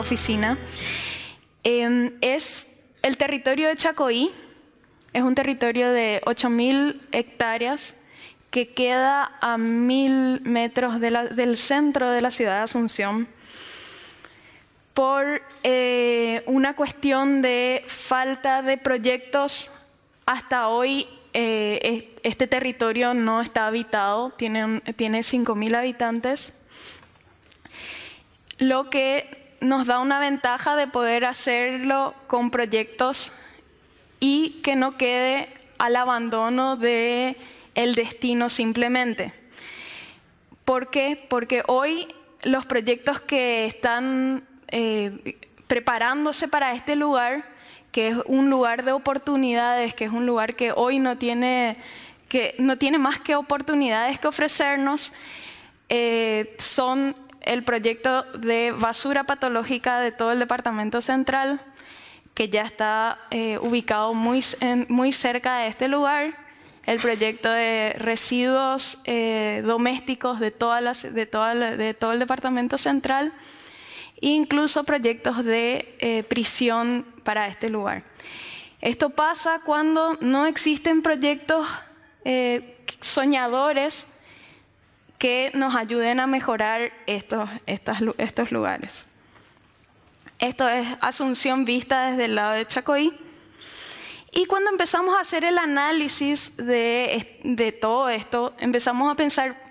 oficina, em, es el territorio de Chacoí. Es un territorio de 8.000 hectáreas que queda a mil metros del centro de la ciudad de Asunción por eh, una cuestión de falta de proyectos. Hasta hoy eh, este territorio no está habitado, tiene, tiene 5.000 habitantes, lo que nos da una ventaja de poder hacerlo con proyectos y que no quede al abandono de el destino simplemente. ¿Por qué? Porque hoy los proyectos que están eh, preparándose para este lugar, que es un lugar de oportunidades, que es un lugar que hoy no tiene, que no tiene más que oportunidades que ofrecernos, eh, son el proyecto de basura patológica de todo el departamento central, que ya está eh, ubicado muy, muy cerca de este lugar, el proyecto de residuos domésticos de, todas las, de, de todo el departamento central, incluso proyectos de eh, prisión para este lugar. Esto pasa cuando no existen proyectos eh, soñadores que nos ayuden a mejorar estos, estos lugares. Esto es Asunción vista desde el lado de Chacoí. Y cuando empezamos a hacer el análisis de, de todo esto, empezamos a pensar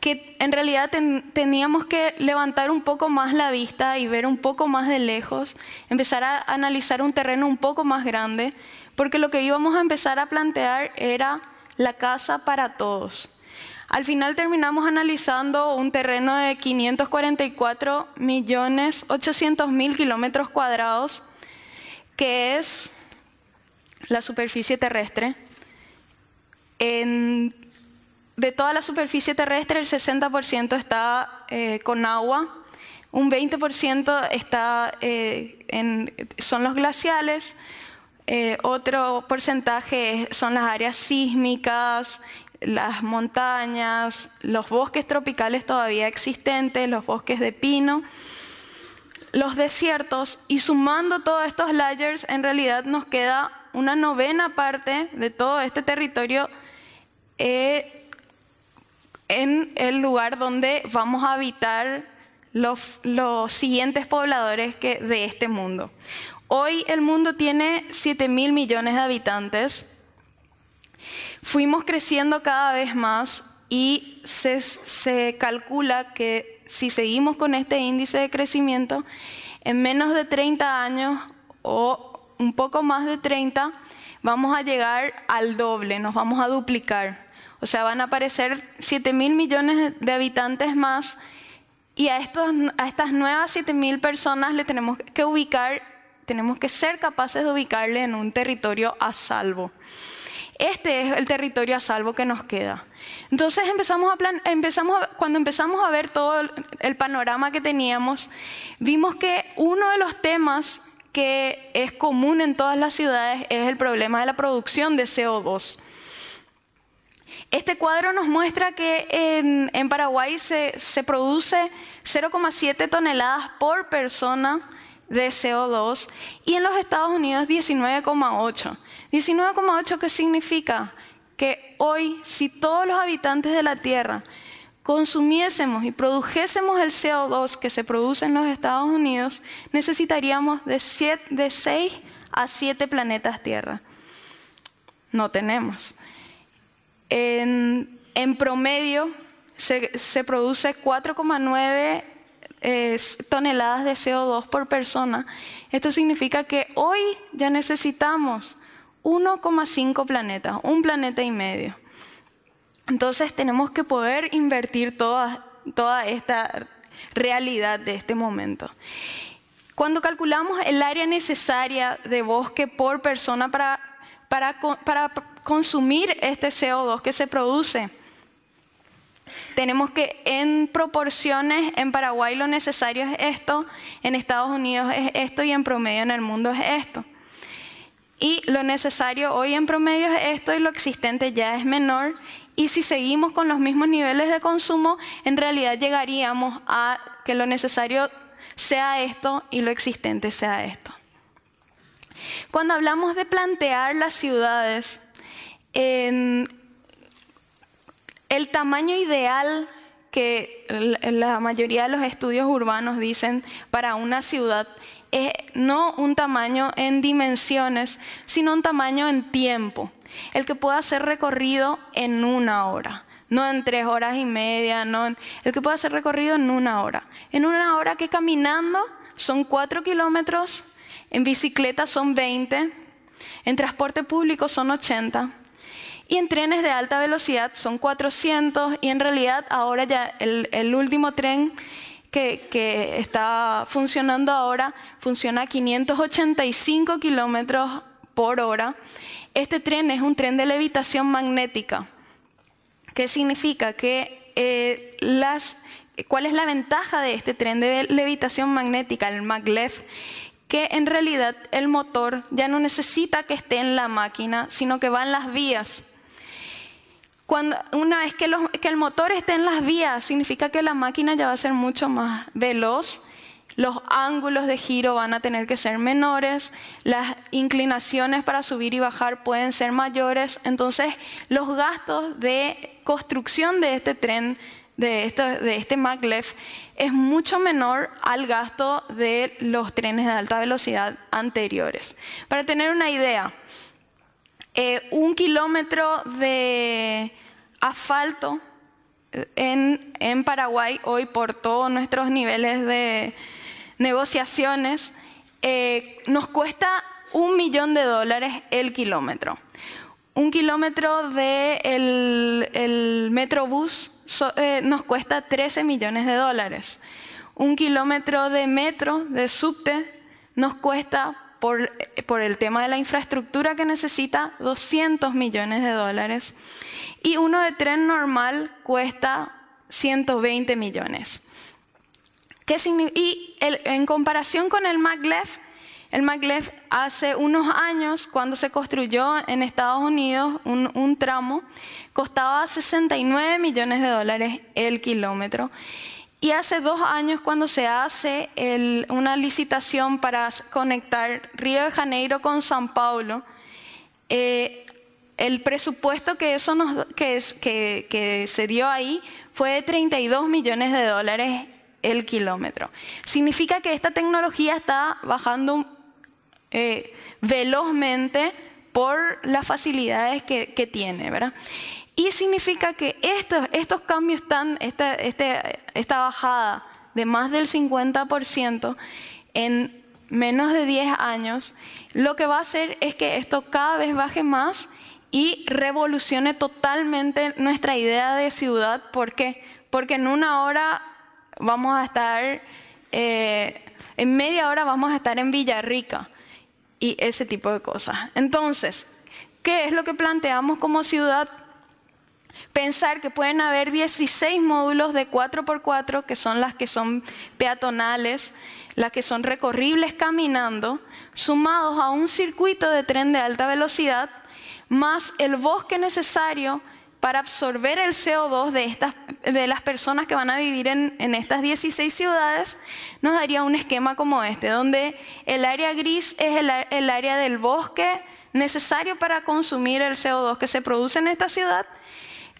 que en realidad teníamos que levantar un poco más la vista y ver un poco más de lejos, empezar a analizar un terreno un poco más grande, porque lo que íbamos a empezar a plantear era la casa para todos. Al final terminamos analizando un terreno de 544 millones 800 mil kilómetros cuadrados, que es la superficie terrestre. En de toda la superficie terrestre, el 60% está eh, con agua, un 20% está, eh, son los glaciales, eh, otro porcentaje son las áreas sísmicas, las montañas, los bosques tropicales todavía existentes, los bosques de pino, los desiertos, y sumando todos estos layers, en realidad nos queda una novena parte de todo este territorio en el lugar donde vamos a habitar los, los siguientes pobladores que, de este mundo. Hoy el mundo tiene 7 mil millones de habitantes. Fuimos creciendo cada vez más y se, calcula que si seguimos con este índice de crecimiento, en menos de 30 años o un poco más de 30, vamos a llegar al doble, nos vamos a duplicar. O sea, van a aparecer 7 mil millones de habitantes más y a, estos, a estas nuevas 7 mil personas le tenemos que ubicar, tenemos que ser capaces de ubicarle en un territorio a salvo. Este es el territorio a salvo que nos queda. Entonces empezamos a cuando empezamos a ver todo el panorama que teníamos, vimos que uno de los temas que es común en todas las ciudades es el problema de la producción de CO2. Este cuadro nos muestra que en, Paraguay se, produce 0,7 toneladas por persona de CO2 y en los Estados Unidos 19,8. 19,8 ¿qué significa? Que hoy si todos los habitantes de la Tierra consumiésemos y produjésemos el CO2 que se produce en los Estados Unidos, necesitaríamos de, de 6 a 7 planetas Tierra. No tenemos. En, promedio se, produce 4,9 toneladas de CO2 por persona. Esto significa que hoy ya necesitamos 1,5 planetas, un planeta y medio. Entonces tenemos que poder invertir toda, esta realidad de este momento. Cuando calculamos el área necesaria de bosque por persona para consumir este CO2 que se produce. Tenemos que en proporciones, en Paraguay lo necesario es esto, en Estados Unidos es esto y en promedio en el mundo es esto. Y lo necesario hoy en promedio es esto y lo existente ya es menor y si seguimos con los mismos niveles de consumo, en realidad llegaríamos a que lo necesario sea esto y lo existente sea esto. Cuando hablamos de plantear las ciudades, el tamaño ideal que la mayoría de los estudios urbanos dicen para una ciudad es no un tamaño en dimensiones, sino un tamaño en tiempo, el que pueda ser recorrido en una hora, no en tres horas y media, no el que pueda ser recorrido en una hora. En una hora que caminando son cuatro kilómetros, en bicicleta son 20, en transporte público son 80 y en trenes de alta velocidad son 400 y en realidad ahora ya el, último tren que, está funcionando ahora funciona a 585 kilómetros por hora. Este tren es un tren de levitación magnética. ¿Qué significa? Que eh, las, ¿Cuál es la ventaja de este tren de levitación magnética, el maglev? Que en realidad el motor ya no necesita que esté en la máquina, sino que va en las vías. Cuando, una vez que, el motor esté en las vías, significa que la máquina ya va a ser mucho más veloz, los ángulos de giro van a tener que ser menores, las inclinaciones para subir y bajar pueden ser mayores, entonces los gastos de construcción de este tren, de este, de este maglev, es mucho menor al gasto de los trenes de alta velocidad anteriores. Para tener una idea, eh, un kilómetro de asfalto en, en, Paraguay hoy por todos nuestros niveles de negociaciones, eh, nos cuesta un millón de dólares el kilómetro. Un kilómetro de el, Metrobús eh, nos cuesta 13 millones de dólares. Un kilómetro de metro, de subte, nos cuesta por, por, el tema de la infraestructura que necesita 200 millones de dólares. Y uno de tren normal cuesta 120 millones. ¿Qué y en comparación con el maglev, el maglev hace unos años, cuando se construyó en Estados Unidos un, un tramo, costaba 69 millones de dólares el kilómetro. Y hace dos años, cuando se hace una licitación para conectar Río de Janeiro con San Paulo, eh, el presupuesto que, eso nos, que, que, que se dio ahí fue de 32 millones de dólares el kilómetro. Significa que esta tecnología está bajando eh, velozmente por las facilidades que, tiene, ¿verdad? Y significa que estos, estos cambios están, esta, este, esta bajada de más del 50% en menos de 10 años, lo que va a hacer es que esto cada vez baje más y revolucione totalmente nuestra idea de ciudad. ¿Por qué? Porque en una hora vamos a estar, eh, en media hora vamos a estar en Villarrica y ese tipo de cosas. Entonces, ¿qué es lo que planteamos como ciudad? Pensar que pueden haber 16 módulos de 4x4, que son las que son peatonales, las que son recorribles caminando, sumados a un circuito de tren de alta velocidad, más el bosque necesario para absorber el CO2 de, estas, de las personas que van a vivir en, estas 16 ciudades, nos daría un esquema como este, donde el área gris es el, área del bosque necesario para consumir el CO2 que se produce en esta ciudad,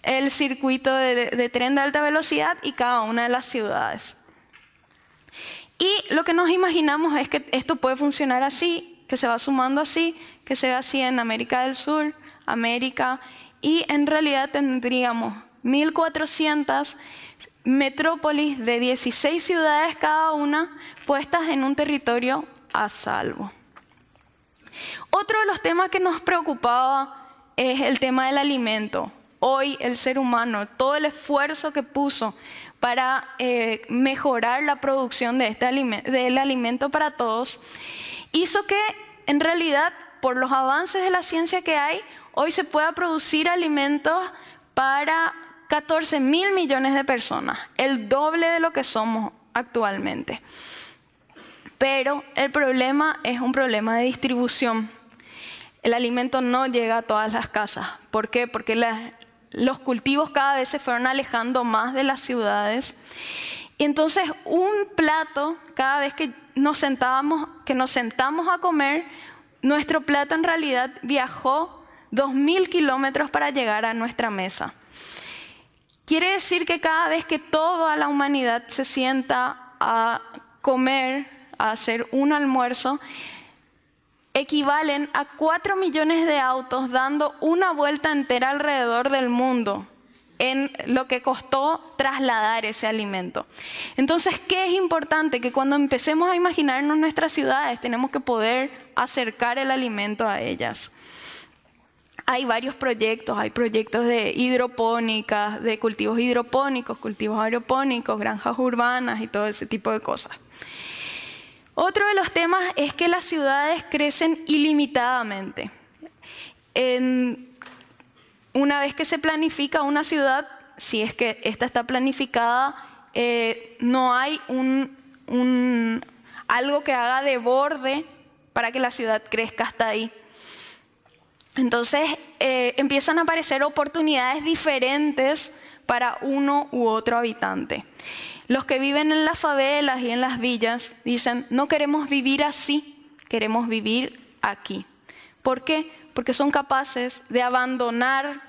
el circuito de, tren de alta velocidad y cada una de las ciudades. Y lo que nos imaginamos es que esto puede funcionar así, que se va sumando así, que se ve así en América del Sur, América y en realidad tendríamos 1.400 metrópolis de 16 ciudades cada una puestas en un territorio a salvo. Otro de los temas que nos preocupaba es el tema del alimento. Hoy el ser humano, todo el esfuerzo que puso para eh, mejorar la producción de este del alimento para todos, hizo que en realidad, por los avances de la ciencia que hay, hoy se pueda producir alimentos para 14 mil millones de personas, el doble de lo que somos actualmente. Pero el problema es un problema de distribución. El alimento no llega a todas las casas. ¿Por qué? Porque los cultivos cada vez se fueron alejando más de las ciudades. Y entonces un plato, cada vez que nos sentábamos, que nos sentamos a comer, nuestro plato en realidad viajó dos mil kilómetros para llegar a nuestra mesa. Quiere decir que cada vez que toda la humanidad se sienta a comer, a hacer un almuerzo, equivalen a cuatro millones de autos dando una vuelta entera alrededor del mundo en lo que costó trasladar ese alimento. Entonces, ¿qué es importante? Que cuando empecemos a imaginarnos nuestras ciudades, tenemos que poder acercar el alimento a ellas. Hay varios proyectos, hay proyectos de hidropónicas, de cultivos hidropónicos, cultivos aeropónicos, granjas urbanas y todo ese tipo de cosas. Otro de los temas es que las ciudades crecen ilimitadamente. En una vez que se planifica una ciudad, si es que esta está planificada, eh, no hay algo que haga de borde para que la ciudad crezca hasta ahí. Entonces eh, empiezan a aparecer oportunidades diferentes para uno u otro habitante. Los que viven en las favelas y en las villas dicen, no queremos vivir así, queremos vivir aquí. ¿Por qué? porque son capaces de abandonar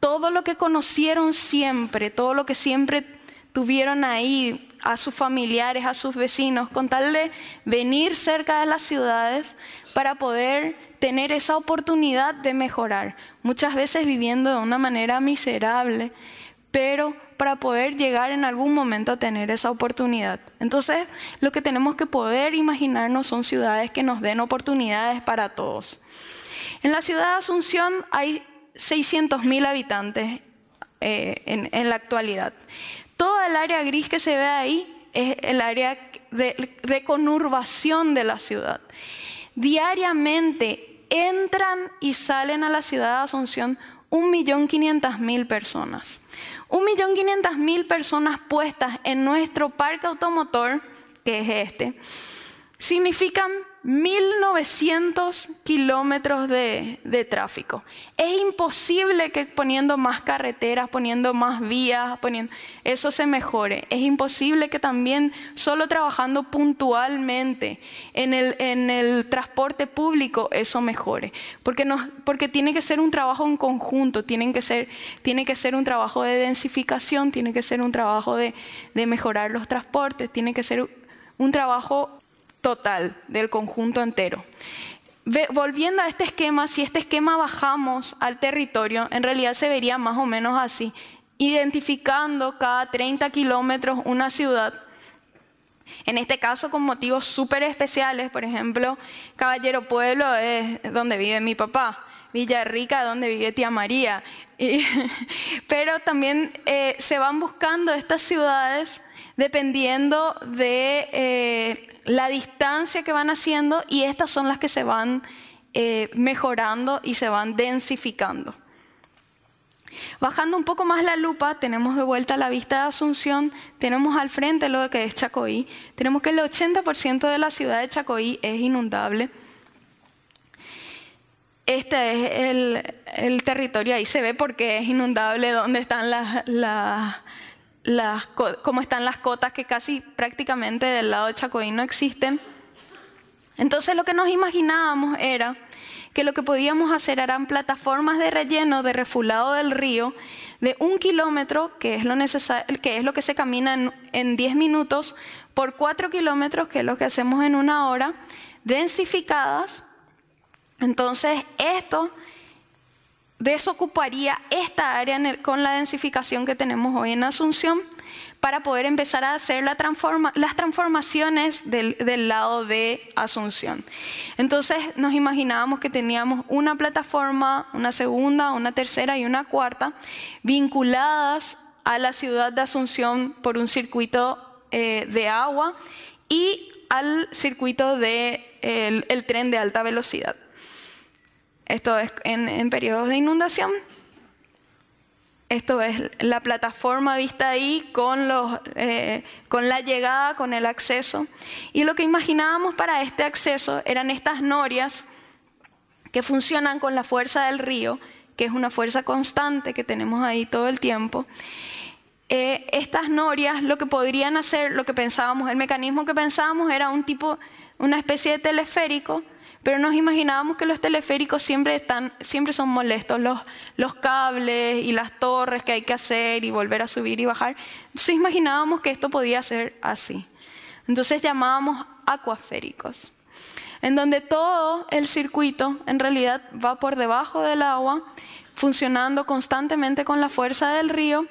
todo lo que conocieron siempre, todo lo que siempre tuvieron ahí, a sus familiares, a sus vecinos, con tal de venir cerca de las ciudades para poder tener esa oportunidad de mejorar, muchas veces viviendo de una manera miserable, pero para poder llegar en algún momento a tener esa oportunidad. Entonces, lo que tenemos que poder imaginarnos son ciudades que nos den oportunidades para todos. En la ciudad de Asunción hay 600.000 habitantes eh, en, la actualidad. Toda el área gris que se ve ahí es el área de, de conurbación de la ciudad. Diariamente entran y salen a la ciudad de Asunción 1.500.000 personas. 1.500.000 personas puestas en nuestro parque automotor, que es este, significan 1900 kilómetros de, tráfico. Es imposible que poniendo más carreteras, poniendo más vías, poniendo, eso se mejore. Es imposible que también solo trabajando puntualmente en el, transporte público eso mejore. Porque tiene que ser un trabajo en conjunto, tienen que ser, tiene que ser un trabajo de densificación, tiene que ser un trabajo de, de mejorar los transportes, tiene que ser un trabajo total del conjunto entero. volviendo a este esquema, si este esquema bajamos al territorio, en realidad se vería más o menos así, identificando cada 30 kilómetros una ciudad. En este caso con motivos súper especiales, por ejemplo, Caballero Pueblo es donde vive mi papá. Villarrica, donde vive tía María. pero también eh, se van buscando estas ciudades dependiendo de eh, la distancia que van haciendo y estas son las que se van eh, mejorando y se van densificando. Bajando un poco más la lupa, tenemos de vuelta la vista de Asunción, tenemos al frente lo que es Chacoí, tenemos que el 80% de la ciudad de Chacoí es inundable. Este es el, territorio, ahí se ve porque es inundable, donde están las, las las, cómo están las cotas que casi prácticamente del lado de Chacoí no existen. Entonces lo que nos imaginábamos era que lo que podíamos hacer eran plataformas de relleno de refulado del río de un kilómetro, que es lo, que, es lo que se camina en 10 minutos, por 4 kilómetros, que es lo que hacemos en una hora, densificadas. Entonces esto desocuparía esta área con la densificación que tenemos hoy en Asunción para poder empezar a hacer las transformaciones del, lado de Asunción. Entonces nos imaginábamos que teníamos una plataforma, una segunda, una tercera y una cuarta vinculadas a la ciudad de Asunción por un circuito eh, de agua y al circuito del de el tren de alta velocidad. Esto es en, periodos de inundación. Esto es la plataforma vista ahí con, los, eh, con la llegada, con el acceso. Y lo que imaginábamos para este acceso eran estas norias que funcionan con la fuerza del río, que es una fuerza constante que tenemos ahí todo el tiempo, eh, estas norias lo que podrían hacer, lo que pensábamos, el mecanismo que pensábamos era un tipo, una especie de teleférico, pero nos imaginábamos que los teleféricos siempre, están, siempre son molestos, los, los cables y las torres que hay que hacer y volver a subir y bajar. Entonces imaginábamos que esto podía ser así. Entonces llamábamos acuaféricos, en donde todo el circuito en realidad va por debajo del agua, funcionando constantemente con la fuerza del río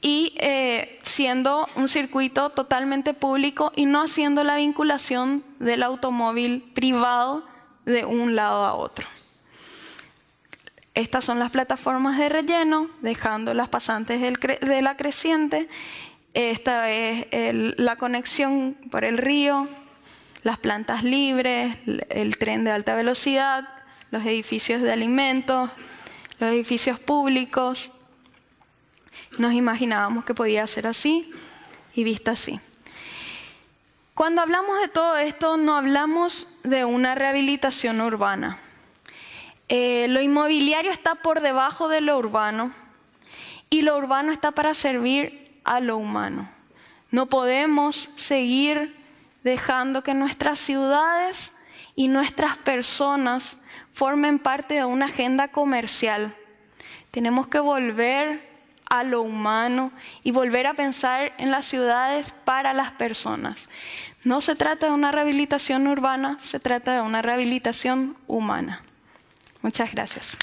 y eh, siendo un circuito totalmente público y no haciendo la vinculación del automóvil privado de un lado a otro. Estas son las plataformas de relleno, dejando las pasantes de la creciente. Esta es la conexión por el río, las plantas libres, el tren de alta velocidad, los edificios de alimentos, los edificios públicos, nos imaginábamos que podía ser así y vista así. Cuando hablamos de todo esto, no hablamos de una rehabilitación urbana. Eh, lo inmobiliario está por debajo de lo urbano y lo urbano está para servir a lo humano. No podemos seguir dejando que nuestras ciudades y nuestras personas formen parte de una agenda comercial. Tenemos que volver a lo humano y volver a pensar en las ciudades para las personas. No se trata de una rehabilitación urbana, se trata de una rehabilitación humana. Muchas gracias.